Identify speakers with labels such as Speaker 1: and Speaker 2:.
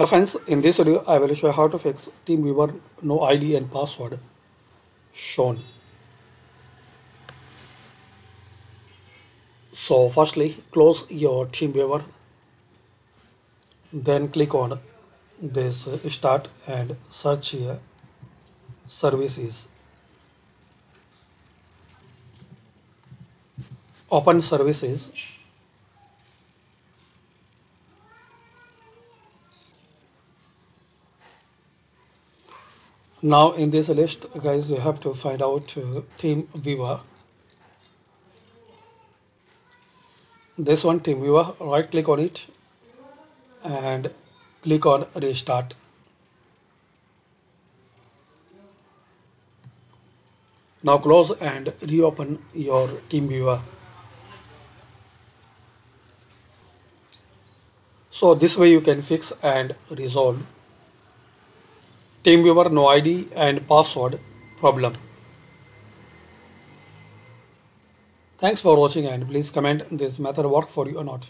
Speaker 1: Hello friends, in this video I will show you how to fix TeamViewer no ID and password shown. So firstly close your TeamViewer then click on this uh, start and search here services. Open services now in this list guys you have to find out uh, TeamViewer. This one TeamViewer right click on it and click on restart. Now close and reopen your TeamViewer. So this way you can fix and resolve TeamViewer no ID and password problem. Thanks for watching and please comment this method work for you or not.